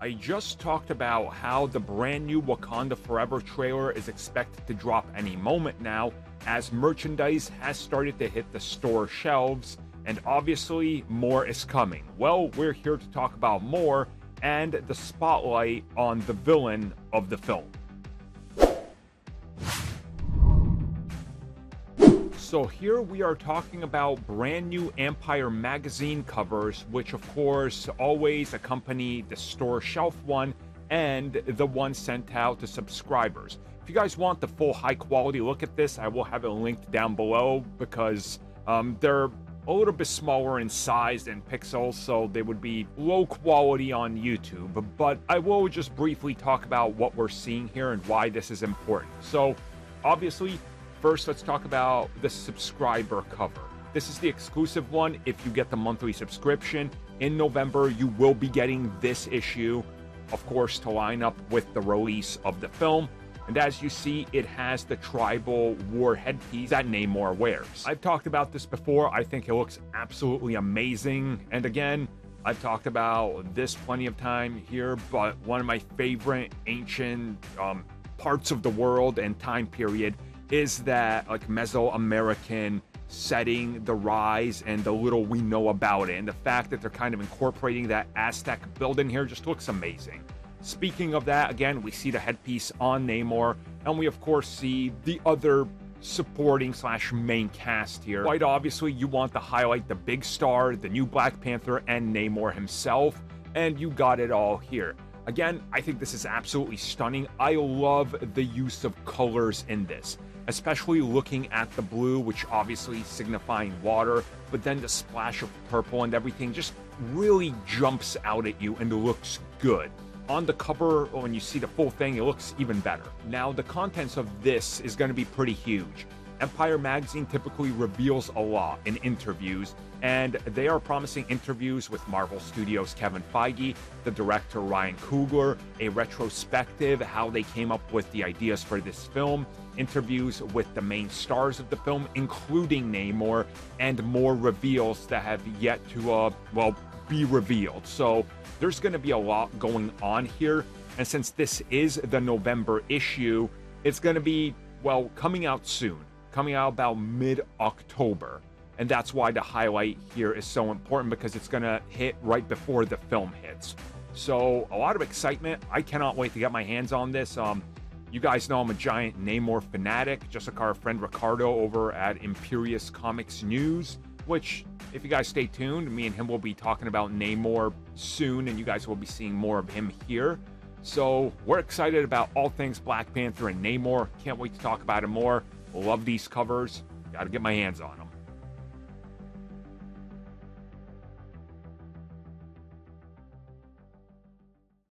I just talked about how the brand new Wakanda Forever trailer is expected to drop any moment now, as merchandise has started to hit the store shelves, and obviously more is coming. Well, we're here to talk about more and the spotlight on the villain of the film. So here we are talking about brand new Empire magazine covers, which of course always accompany the store shelf one and the one sent out to subscribers. If you guys want the full high quality look at this, I will have it linked down below because um, they're a little bit smaller in size and pixels, so they would be low quality on YouTube. But I will just briefly talk about what we're seeing here and why this is important. So, obviously, First, let's talk about the subscriber cover. This is the exclusive one if you get the monthly subscription. In November, you will be getting this issue, of course, to line up with the release of the film. And as you see, it has the tribal war headpiece that Namor wears. I've talked about this before. I think it looks absolutely amazing. And again, I've talked about this plenty of time here, but one of my favorite ancient um, parts of the world and time period is that like Mesoamerican setting, the rise, and the little we know about it. And the fact that they're kind of incorporating that Aztec building here just looks amazing. Speaking of that, again, we see the headpiece on Namor, and we of course see the other supporting slash main cast here. Quite obviously, you want to highlight the big star, the new Black Panther, and Namor himself, and you got it all here. Again, I think this is absolutely stunning. I love the use of colors in this especially looking at the blue, which obviously signifying water, but then the splash of purple and everything just really jumps out at you and looks good. On the cover, when you see the full thing, it looks even better. Now, the contents of this is going to be pretty huge. Empire Magazine typically reveals a lot in interviews, and they are promising interviews with Marvel Studios' Kevin Feige, the director Ryan Coogler, a retrospective, how they came up with the ideas for this film, interviews with the main stars of the film, including Namor, and more reveals that have yet to, uh, well, be revealed. So there's going to be a lot going on here. And since this is the November issue, it's going to be, well, coming out soon coming out about mid October. And that's why the highlight here is so important because it's going to hit right before the film hits. So, a lot of excitement. I cannot wait to get my hands on this. Um, you guys know I'm a giant Namor fanatic, just like our friend Ricardo over at Imperius Comics News, which, if you guys stay tuned, me and him will be talking about Namor soon, and you guys will be seeing more of him here. So, we're excited about all things Black Panther and Namor. Can't wait to talk about it more. Love these covers. Got to get my hands on them.